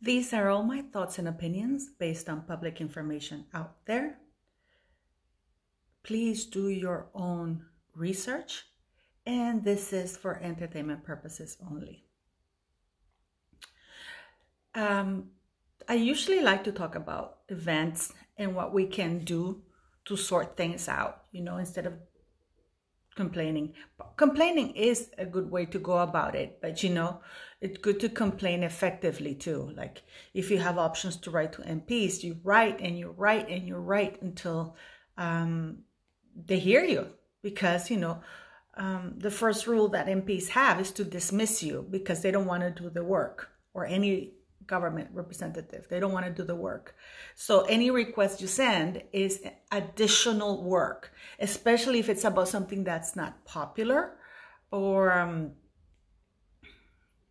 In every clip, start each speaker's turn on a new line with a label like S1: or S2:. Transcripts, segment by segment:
S1: These are all my thoughts and opinions based on public information out there. Please do your own research, and this is for entertainment purposes only. Um, I usually like to talk about events and what we can do to sort things out, you know, instead of complaining. Complaining is a good way to go about it, but you know, it's good to complain effectively too. Like if you have options to write to MPs, you write and you write and you write until um, they hear you. Because you know, um, the first rule that MPs have is to dismiss you because they don't want to do the work or any government representative. They don't want to do the work. So any request you send is additional work, especially if it's about something that's not popular or um,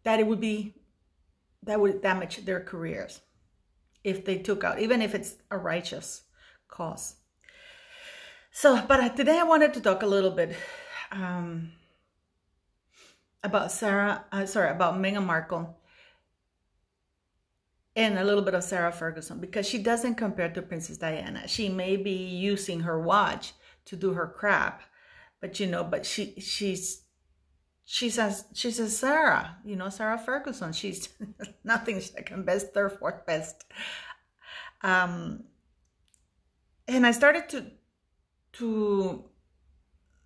S1: that it would be that would damage their careers if they took out, even if it's a righteous cause. So, but today I wanted to talk a little bit um, about Sarah, uh, sorry, about Meghan Markle and a little bit of Sarah Ferguson because she doesn't compare to Princess Diana. She may be using her watch to do her crap, but you know, but she she's she's says she says Sarah, you know, Sarah Ferguson. She's nothing second best, third, fourth best. Um, and I started to to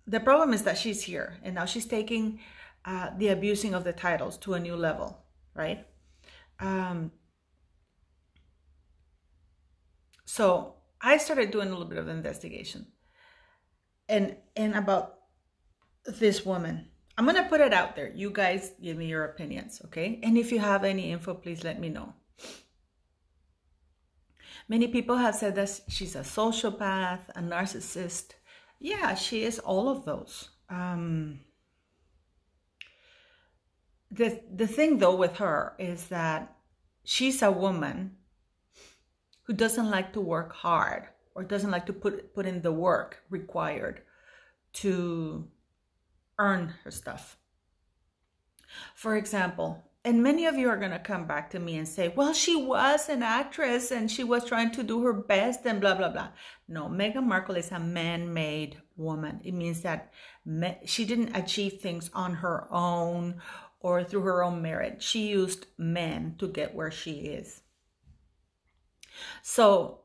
S1: the problem is that she's here and now she's taking uh, the abusing of the titles to a new level, right? Um, So I started doing a little bit of investigation and and about this woman. I'm gonna put it out there. You guys give me your opinions, okay? And if you have any info, please let me know. Many people have said that she's a sociopath, a narcissist. Yeah, she is all of those. Um, the the thing though with her is that she's a woman who doesn't like to work hard or doesn't like to put put in the work required to earn her stuff. For example, and many of you are going to come back to me and say, well, she was an actress and she was trying to do her best and blah, blah, blah. No, Meghan Markle is a man made woman. It means that she didn't achieve things on her own or through her own merit. She used men to get where she is. So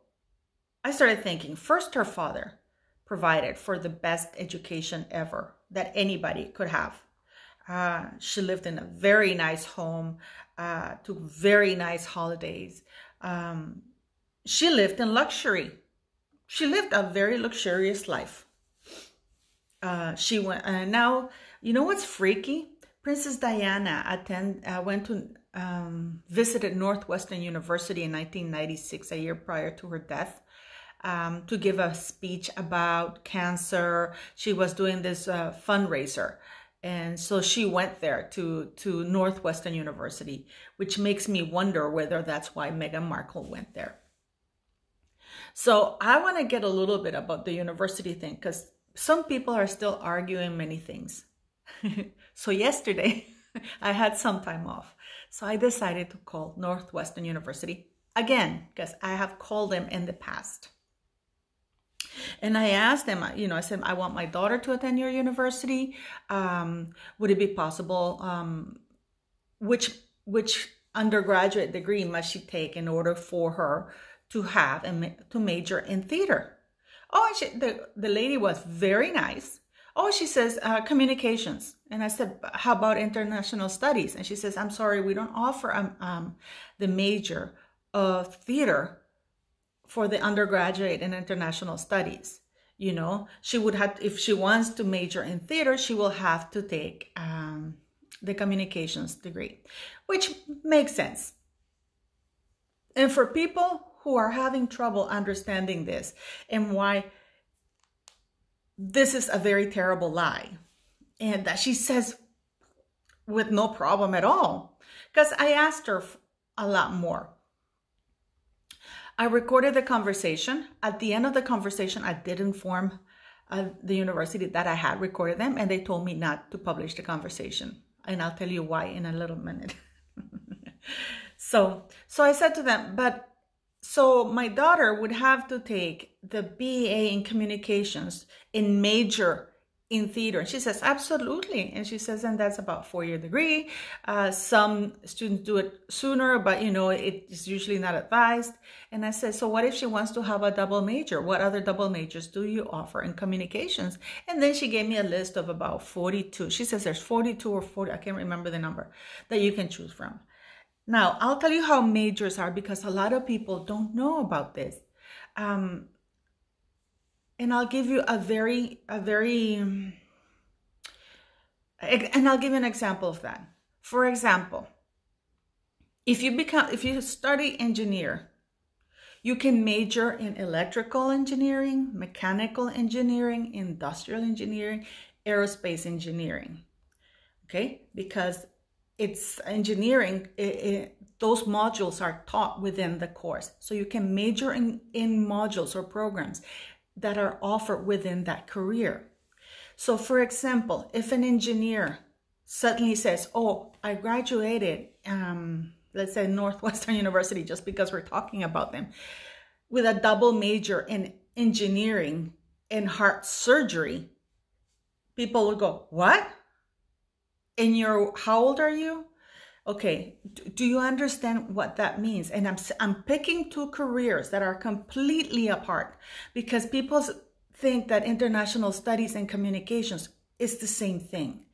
S1: I started thinking first, her father provided for the best education ever that anybody could have. Uh, she lived in a very nice home, uh, took very nice holidays. Um, she lived in luxury. She lived a very luxurious life. Uh, she went, and now, you know what's freaky? Princess Diana attend, uh, went to um, visited Northwestern University in 1996, a year prior to her death, um, to give a speech about cancer. She was doing this uh, fundraiser. And so she went there to, to Northwestern University, which makes me wonder whether that's why Meghan Markle went there. So I want to get a little bit about the university thing because some people are still arguing many things. so yesterday, I had some time off. So I decided to call Northwestern University again because I have called them in the past. And I asked them, you know, I said, I want my daughter to attend your university. Um, would it be possible? Um, which which undergraduate degree must she take in order for her to have and to major in theater? Oh, she, the the lady was very nice. Oh, she says uh, communications. And I said, how about international studies? And she says, I'm sorry, we don't offer um, um, the major of theater for the undergraduate in international studies. You know, she would have, if she wants to major in theater, she will have to take um, the communications degree, which makes sense. And for people who are having trouble understanding this and why this is a very terrible lie. And that she says with no problem at all. Because I asked her a lot more. I recorded the conversation. At the end of the conversation, I did inform uh, the university that I had recorded them, and they told me not to publish the conversation. And I'll tell you why in a little minute. So, so I said to them, but so my daughter would have to take the BA in communications in major in theater. And she says, absolutely. And she says, and that's about four-year degree. Uh, some students do it sooner, but you know, it is usually not advised. And I said, so what if she wants to have a double major? What other double majors do you offer in communications? And then she gave me a list of about 42. She says there's 42 or 40, I can't remember the number, that you can choose from. Now, I'll tell you how majors are because a lot of people don't know about this. Um, and I'll give you a very, a very, um, and I'll give you an example of that. For example, if you become, if you study engineer, you can major in electrical engineering, mechanical engineering, industrial engineering, aerospace engineering. Okay, because it's engineering, it, it, those modules are taught within the course. So you can major in, in modules or programs that are offered within that career. So, for example, if an engineer suddenly says, Oh, I graduated, um, let's say Northwestern University, just because we're talking about them, with a double major in engineering and heart surgery, people will go, What? And you're, how old are you? Okay do you understand what that means? And i'm i'm picking two careers that are completely apart because people think that international studies and communications is the same thing.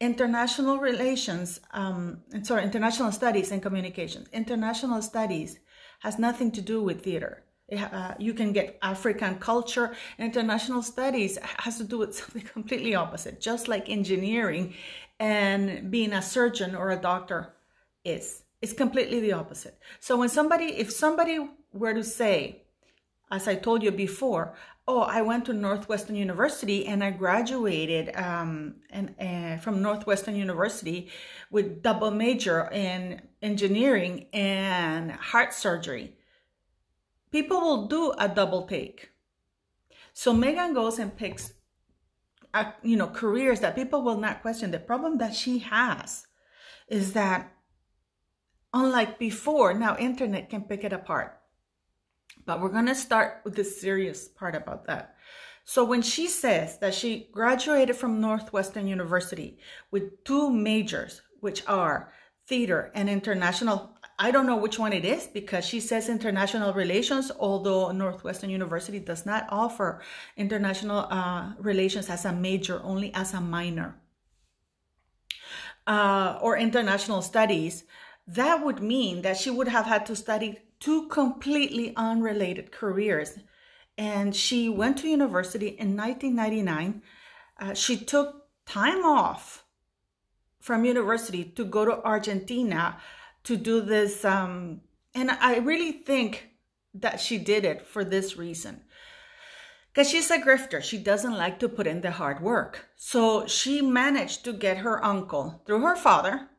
S1: International relations um sorry international studies and communications. International studies has nothing to do with theater. Uh, you can get African culture. International studies has to do with something completely opposite, just like engineering and being a surgeon or a doctor is. It's completely the opposite. So when somebody, if somebody were to say, as I told you before, oh, I went to Northwestern University and I graduated um, and, uh, from Northwestern University with double major in engineering and heart surgery. People will do a double take. So Meghan goes and picks, uh, you know, careers that people will not question. The problem that she has is that Unlike before, now internet can pick it apart. But we're going to start with the serious part about that. So when she says that she graduated from Northwestern University with two majors, which are theater and international, I don't know which one it is because she says international relations, although Northwestern University does not offer international uh, relations as a major, only as a minor. Uh, or international studies that would mean that she would have had to study two completely unrelated careers. And she went to university in 1999. Uh, she took time off from university to go to Argentina to do this. Um, and I really think that she did it for this reason. Because she's a grifter. She doesn't like to put in the hard work. So she managed to get her uncle, through her father,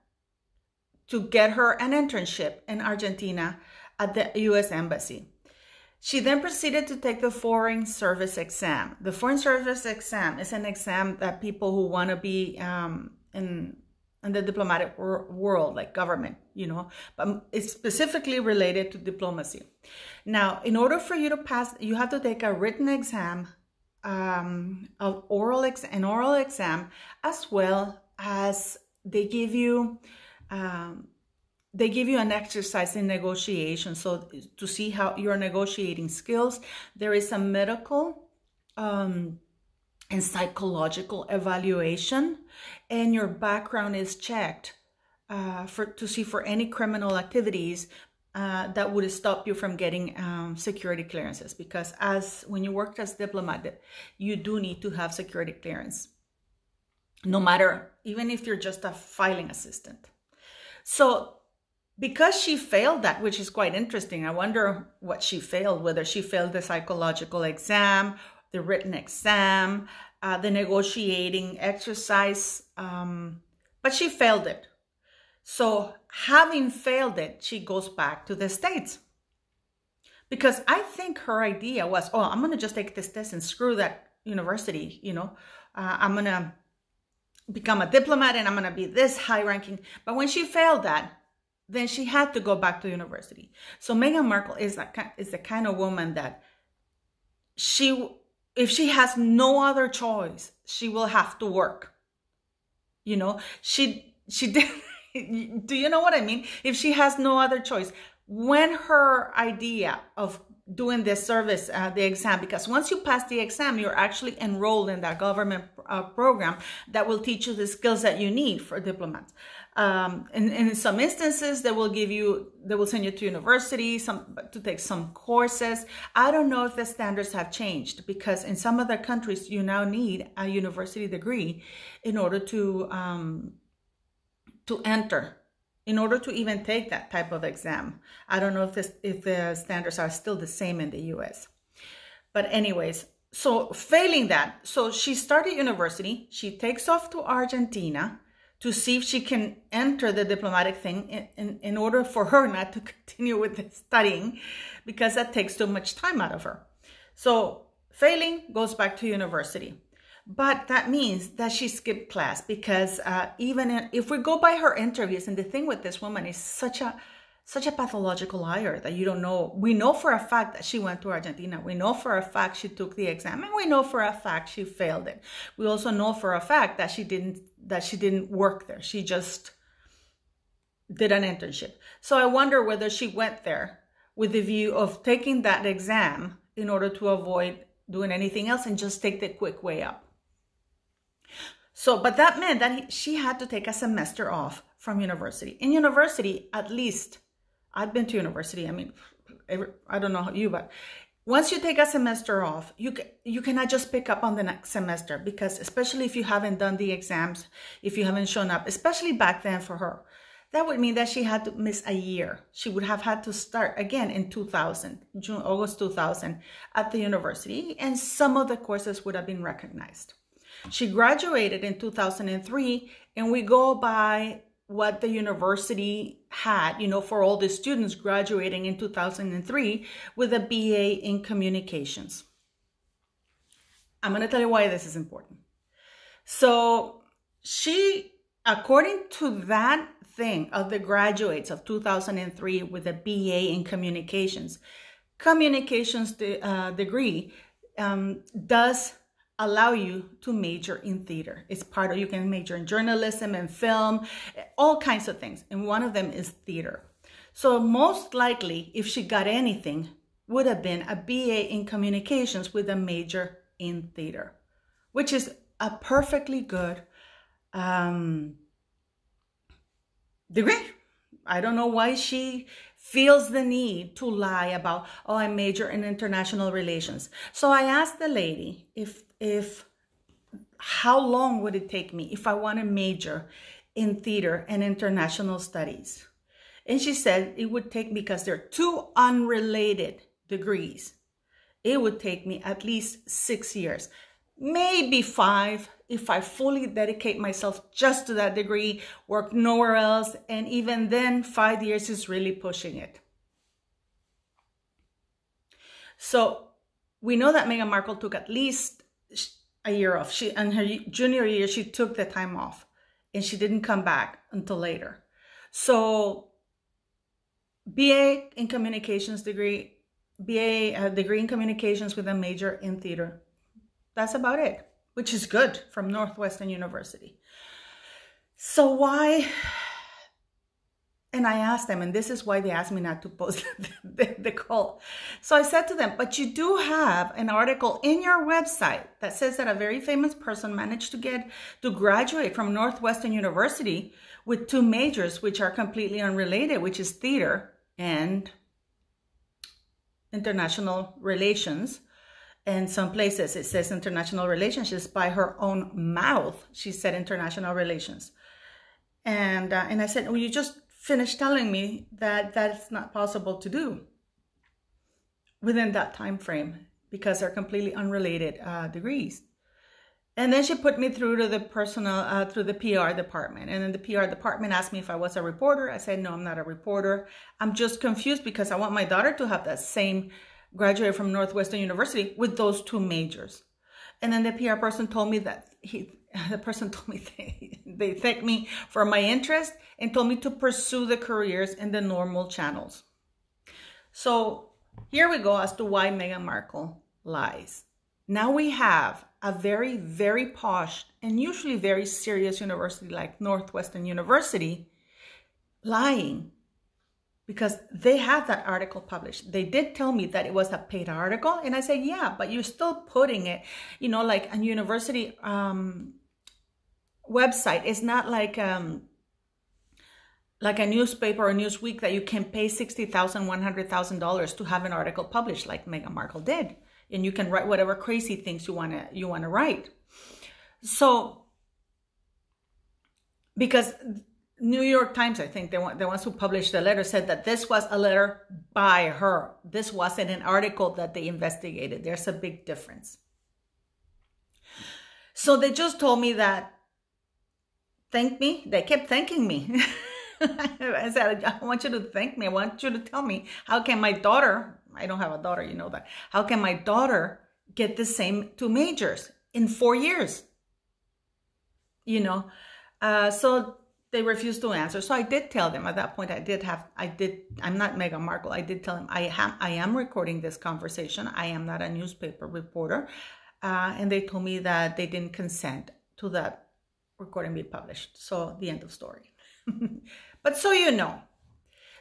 S1: to get her an internship in Argentina at the US Embassy. She then proceeded to take the Foreign Service exam. The Foreign Service exam is an exam that people who want to be um, in in the diplomatic wor- world, like government, you know, but it's specifically related to diplomacy. Now, in order for you to pass, you have to take a written exam, um, oral ex- an oral exam, as well as they give you um, they give you an exercise in negotiation. So to see how your negotiating skills, there is a medical um, and psychological evaluation, and your background is checked uh, for to see for any criminal activities uh, that would stop you from getting um, security clearances. Because as when you work as diplomat, you do need to have security clearance, no matter even if you're just a filing assistant. So because she failed that, which is quite interesting, I wonder what she failed, whether she failed the psychological exam, the written exam, uh, the negotiating exercise, um, but she failed it. So, having failed it, she goes back to the States. Because I think her idea was, oh, I'm going to just take this test and screw that university, you know, uh, I'm going to become a diplomat and I'm going to be this high ranking. But when she failed that, then she had to go back to university. So Meghan Markle is that is the kind of woman that she if she has no other choice, she will have to work. You know, she she did do you know what I mean? If she has no other choice, when her idea of doing this service, uh, the exam, because once you pass the exam, you're actually enrolled in that government uh, program that will teach you the skills that you need for diplomats. Um, and, and, in some instances, they will give you, they will send you to university some, to take some courses. I don't know if the standards have changed because in some other countries, you now need a university degree in order to um, to enter in order to even take that type of exam. I don't know if this, if the standards are still the same in the US. But anyways, so failing that, so she started university. She takes off to Argentina to see if she can enter the diplomatic thing in, in, in order for her not to continue with the studying because that takes too much time out of her. So failing goes back to university. But that means that she skipped class because uh, even in, if we go by her interviews, and the thing with this woman is such a such a pathological liar that you don't know. We know for a fact that she went to Argentina. We know for a fact she took the exam, and we know for a fact she failed it. We also know for a fact that she didn't that she didn't work there. She just did an internship. So I wonder whether she went there with the view of taking that exam in order to avoid doing anything else and just take the quick way up. So, but that meant that he, she had to take a semester off from university. In university, at least, I've been to university. I mean, every, I don't know you, but once you take a semester off, you you cannot just pick up on the next semester because, especially if you haven't done the exams, if you haven't shown up, especially back then for her, that would mean that she had to miss a year. She would have had to start again in 2000, June, August 2000 at the university, and some of the courses would have been recognized. She graduated in 2003, and we go by what the university had, you know, for all the students graduating in 2003 with a BA in communications. I'm going to tell you why this is important. So, she, according to that thing of the graduates of 2003 with a BA in communications, communications uh, degree um, does allow you to major in theater. It's part of, you can major in journalism and film, all kinds of things. And one of them is theater. So most likely, if she got anything, would have been a BA in communications with a major in theater, which is a perfectly good um, degree. I don't know why she feels the need to lie about, oh, I major in international relations. So I asked the lady if if how long would it take me if I want to major in theater and international studies? And she said it would take because they're two unrelated degrees. It would take me at least six years, maybe five if I fully dedicate myself just to that degree, work nowhere else. And even then, five years is really pushing it. So we know that Meghan Markle took at least a year off. She and her junior year she took the time off, and she didn't come back until later. So, BA in communications degree, BA uh, degree in communications with a major in theater. That's about it, which is good from Northwestern University. So why and I asked them, and this is why they asked me not to post the, the, call. So I said to them, but you do have an article in your website that says that a very famous person managed to get to graduate from Northwestern University with two majors, which are completely unrelated, which is theater and international relations. And some places it says international relationships by her own mouth. She said international relations. And, uh, and I said, well, you just finished telling me that that's not possible to do within that time frame because they're completely unrelated uh, degrees. And then she put me through to the personal, uh, through the PR department. And then the PR department asked me if I was a reporter. I said, no, I'm not a reporter. I'm just confused because I want my daughter to have that same graduate from Northwestern University with those two majors. And then the PR person told me that he, the person told me they, they thanked me for my interest and told me to pursue the careers in the normal channels. So here we go as to why Meghan Markle lies. Now we have a very, very posh and usually very serious university like Northwestern University lying because they have that article published. They did tell me that it was a paid article, and I said, "Yeah, but you're still putting it, you know, like a university um, website. It's not like um, like a newspaper or Newsweek that you can pay sixty thousand, one hundred thousand dollars to have an article published, like Meghan Markle did, and you can write whatever crazy things you wanna you wanna write. So because New York Times, I think, the, the ones who published the letter said that this was a letter by her. This wasn't an article that they investigated. There's a big difference. So they just told me that, thank me. They kept thanking me. I said, I want you to thank me. I want you to tell me, how can my daughter, I don't have a daughter, you know that, how can my daughter get the same two majors in four years? You know, uh, so they refused to answer. So I did tell them at that point. I did have. I did. I'm not Meghan Markle. I did tell them I am. I am recording this conversation. I am not a newspaper reporter, uh, and they told me that they didn't consent to that recording be published. So the end of story. but so you know.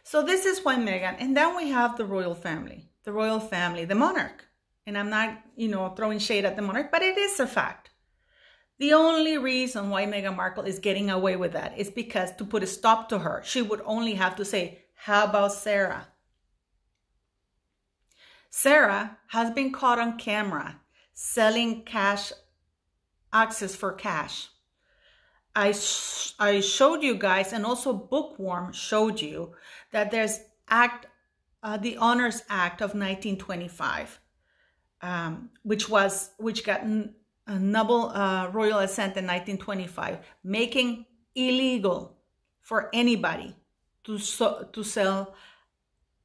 S1: So this is why Meghan, and then we have the royal family, the royal family, the monarch. And I'm not, you know, throwing shade at the monarch, but it is a fact the only reason why Meghan Markle is getting away with that is because to put a stop to her, she would only have to say, How about Sarah? Sarah has been caught on camera selling cash access for cash. I, sh- I showed you guys, and also Bookworm showed you that there's Act, uh, the Honors Act of 1925, um, which was which got noble uh, royal assent in 1925, making illegal for anybody to so, to sell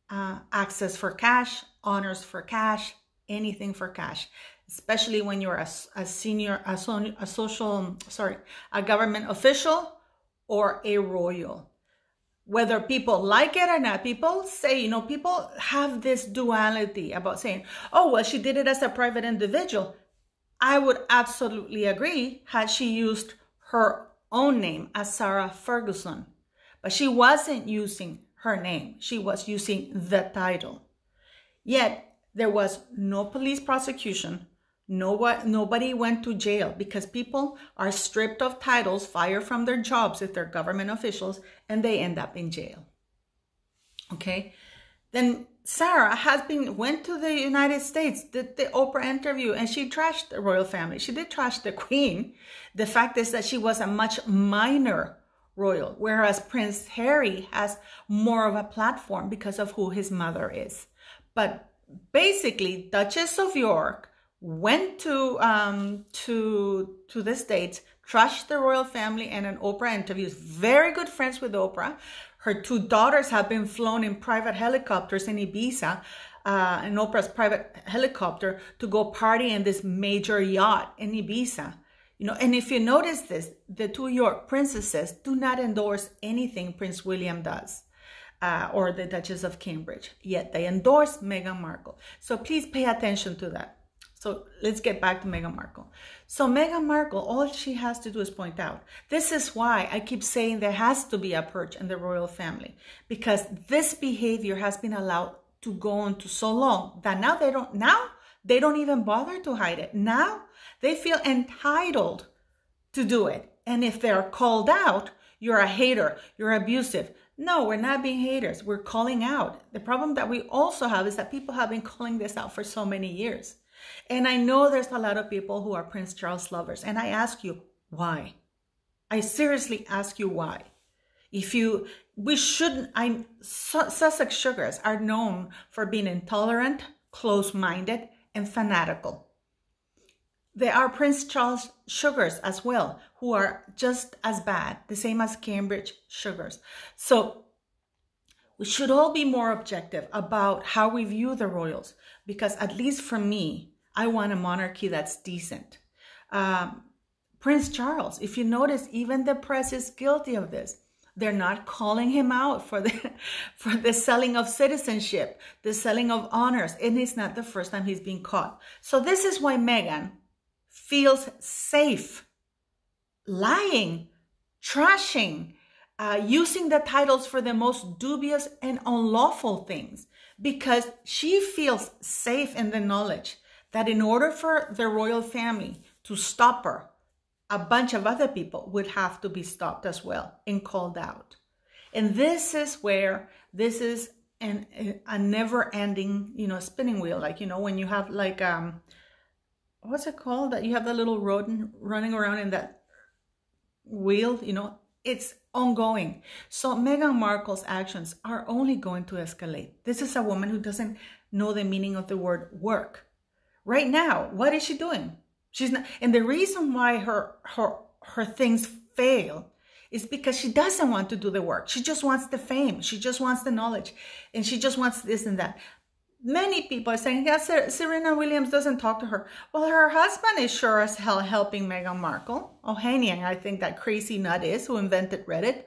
S1: uh, access for cash, honors for cash, anything for cash, especially when you're a, a senior, a, so, a social, sorry, a government official or a royal. Whether people like it or not, people say, you know, people have this duality about saying, oh, well, she did it as a private individual. I would absolutely agree had she used her own name as Sarah Ferguson, but she wasn't using her name. She was using the title. Yet there was no police prosecution. No, nobody went to jail because people are stripped of titles, fired from their jobs if they're government officials, and they end up in jail. Okay. Then Sarah has been went to the United States, did the Oprah interview, and she trashed the royal family. She did trash the queen. The fact is that she was a much minor royal, whereas Prince Harry has more of a platform because of who his mother is. But basically, Duchess of York went to um, to to the states, trashed the royal family, and an Oprah interview. Very good friends with Oprah. Her two daughters have been flown in private helicopters in Ibiza, uh, in Oprah's private helicopter, to go party in this major yacht in Ibiza. You know, and if you notice this, the two York princesses do not endorse anything Prince William does. Uh, or the Duchess of Cambridge, yet they endorse Meghan Markle. So please pay attention to that. So let's get back to Meghan Markle. So Meghan Markle, all she has to do is point out. This is why I keep saying there has to be a purge in the royal family because this behavior has been allowed to go on to so long that now they don't now they don't even bother to hide it. Now they feel entitled to do it. And if they're called out, you're a hater, you're abusive. No, we're not being haters. We're calling out. The problem that we also have is that people have been calling this out for so many years. And I know there's a lot of people who are Prince Charles lovers. And I ask you, why? I seriously ask you why. If you, we shouldn't, I, Sussex Sugars are known for being intolerant, close minded, and fanatical. There are Prince Charles Sugars as well, who are just as bad, the same as Cambridge Sugars. So we should all be more objective about how we view the royals because at least for me i want a monarchy that's decent um, Prince Charles. If you notice, even the press is guilty of this. They're not calling him out for the for the selling of citizenship, the selling of honors, and it's not the first time he's been caught. So this is why Meghan feels safe lying, trashing, uh, using the titles for the most dubious and unlawful things because she feels safe in the knowledge that in order for the royal family to stop her, a bunch of other people would have to be stopped as well and called out. And this is where this is an, a never ending, you know, spinning wheel. Like, you know, when you have like, um, what's it called? That you have the little rodent running around in that wheel, you know, it's ongoing. So Meghan Markle's actions are only going to escalate. This is a woman who doesn't know the meaning of the word work. Right now, what is she doing? She's not, and the reason why her her her things fail is because she doesn't want to do the work. She just wants the fame. She just wants the knowledge, and she just wants this and that. Many people are saying, yeah, Serena Williams doesn't talk to her. Well, her husband is sure as hell helping Meghan Markle. oh Ohanian, I think that crazy nut is who invented Reddit.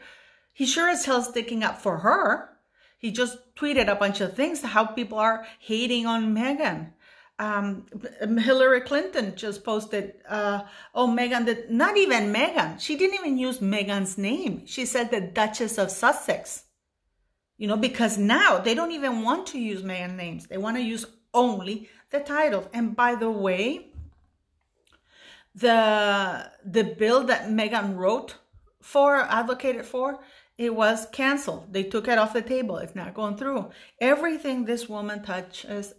S1: He sure as hell sticking up for her. He just tweeted a bunch of things how people are hating on Meghan um, Hillary Clinton just posted, uh, oh, Meghan, did, not even Meghan. She didn't even use Meghan's name. She said the Duchess of Sussex. You know, because now they don't even want to use Meghan names. They want to use only the title. And by the way, the the bill that Meghan wrote for, advocated for, it was canceled. They took it off the table. It's not going through. Everything this woman touches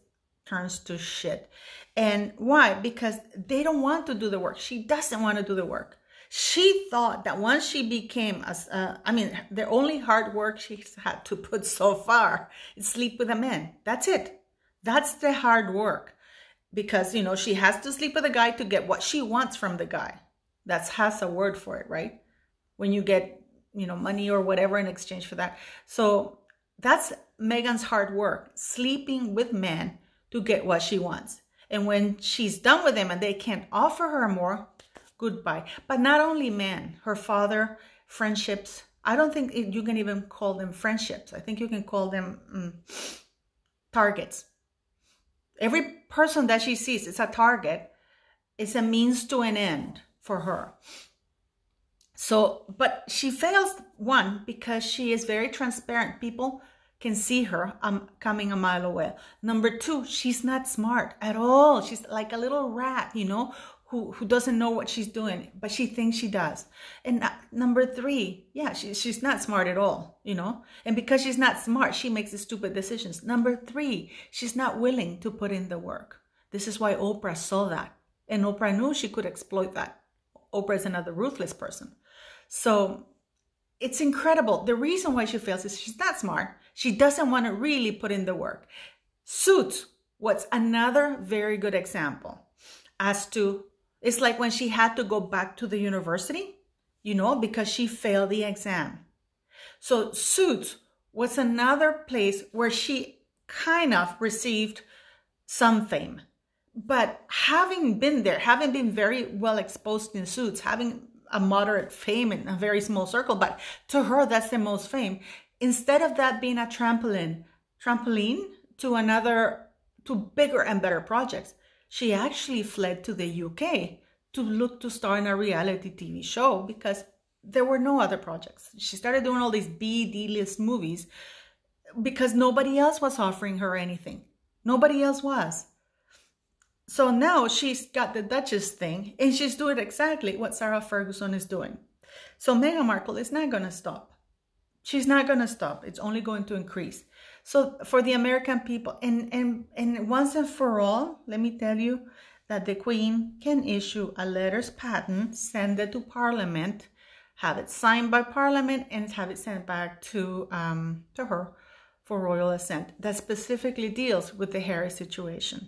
S1: turns to shit. And why? Because they don't want to do the work. She doesn't want to do the work. She thought that once she became, a, uh, I mean, the only hard work she's had to put so far is sleep with a man. That's it. That's the hard work. Because, you know, she has to sleep with a guy to get what she wants from the guy. That's has a word for it, right? When you get, you know, money or whatever in exchange for that. So that's Meghan's hard work, sleeping with men to get what she wants. And when she's done with them and they can't offer her more, goodbye. But not only men, her father, friendships. I don't think you can even call them friendships. I think you can call them um, targets. Every person that she sees is a target, it's a means to an end for her. So, but she fails one because she is very transparent. People can see her um, coming a mile away. Number two, she's not smart at all. She's like a little rat, you know, who, who doesn't know what she's doing, but she thinks she does. And uh, number three, yeah, she, she's not smart at all, you know, and because she's not smart, she makes stupid decisions. Number three, she's not willing to put in the work. This is why Oprah saw that. And Oprah knew she could exploit that. Oprah is another ruthless person. So it's incredible. The reason why she fails is she's not smart. She doesn't want to really put in the work. Suits, was another very good example as to it's like when she had to go back to the university, you know, because she failed the exam. So Suits was another place where she kind of received some fame. But having been there, having been very well exposed in Suits, having a moderate fame in a very small circle, but to her, that's the most fame. Instead of that being a trampoline, trampoline to another, to bigger and better projects, she actually fled to the UK to look to star in a reality TV show because there were no other projects. She started doing all these B, D list movies because nobody else was offering her anything. Nobody else was. So now she's got the Duchess thing and she's doing exactly what Sarah Ferguson is doing. So Meghan Markle is not going to stop. She's not going to stop. It's only going to increase. So for the American people, and, and, and once and for all, let me tell you that the Queen can issue a letters patent, send it to Parliament, have it signed by Parliament, and have it sent back to, um, to her for royal assent that specifically deals with the Harry situation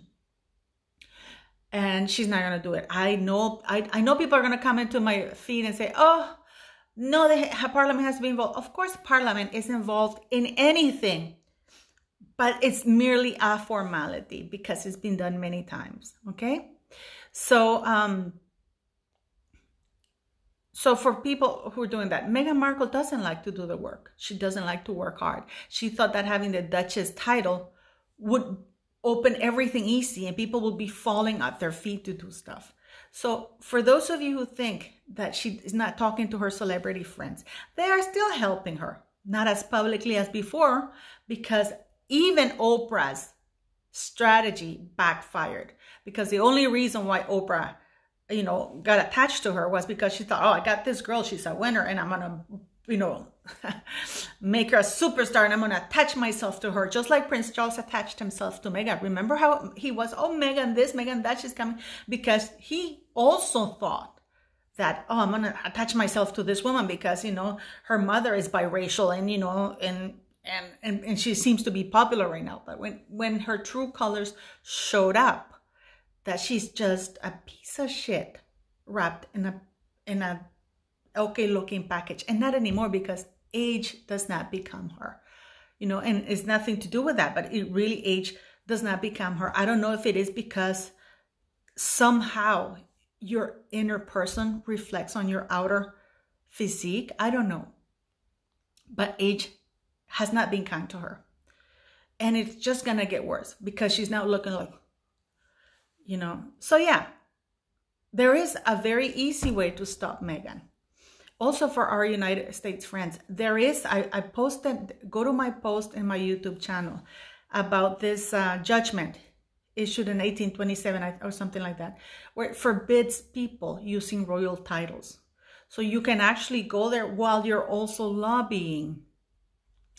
S1: and she's not going to do it. I know, I, I know people are going to come into my feed and say, oh, no, the parliament has to be involved. Of course, parliament is involved in anything, but it's merely a formality because it's been done many times. Okay. So, um, So for people who are doing that, Meghan Markle doesn't like to do the work. She doesn't like to work hard. She thought that having the Duchess title would open everything easy and people would be falling at their feet to do stuff. So for those of you who think that she is not talking to her celebrity friends, they are still helping her. Not as publicly as before, because even Oprah's strategy backfired. Because the only reason why Oprah, you know, got attached to her was because she thought, oh, I got this girl, she's a winner, and I'm gonna, you know, make her a superstar and I'm gonna attach myself to her, just like Prince Charles attached himself to Meghan. Remember how he was, oh, Meghan this, Meghan that, she's coming, because he also thought that, oh, I'm gonna attach myself to this woman because, you know, her mother is biracial and, you know, and and, and and she seems to be popular right now. But when when her true colors showed up, that she's just a piece of shit wrapped in a in a okay looking package and not anymore because age does not become her. You know and it's nothing to do with that but it really age does not become her. I don't know if it is because somehow your inner person reflects on your outer physique. I don't know. But age has not been kind to her. And it's just gonna get worse because she's now looking like you know. So yeah there is a very easy way to stop meghan also for our United States friends, there is, I, I posted, go to my post in my YouTube channel about this uh, judgment issued in 1827 or something like that, where it forbids people using royal titles. So you can actually go there while you're also lobbying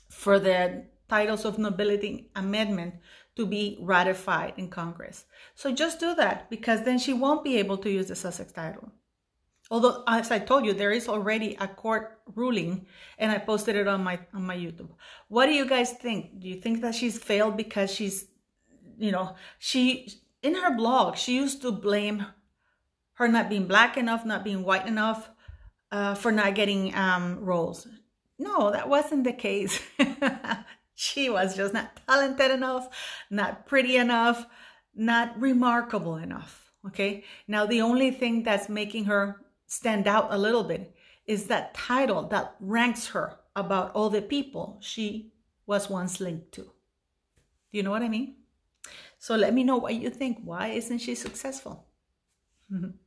S1: for the titles of nobility amendment to be ratified in Congress. So just do that because then she won't be able to use the Sussex title. Although, as I told you, there is already a court ruling, and I posted it on my on my YouTube. What do you guys think? Do you think that she's failed because she's, you know, she in her blog she used to blame her not being black enough, not being white enough, uh, for not getting um, roles. No, that wasn't the case. she was just not talented enough, not pretty enough, not remarkable enough. Okay. Now, the only thing that's making her stand out a little bit is that title that ranks her about all the people she was once linked to. Do you know what I mean? So let me know what you think. Why isn't she successful?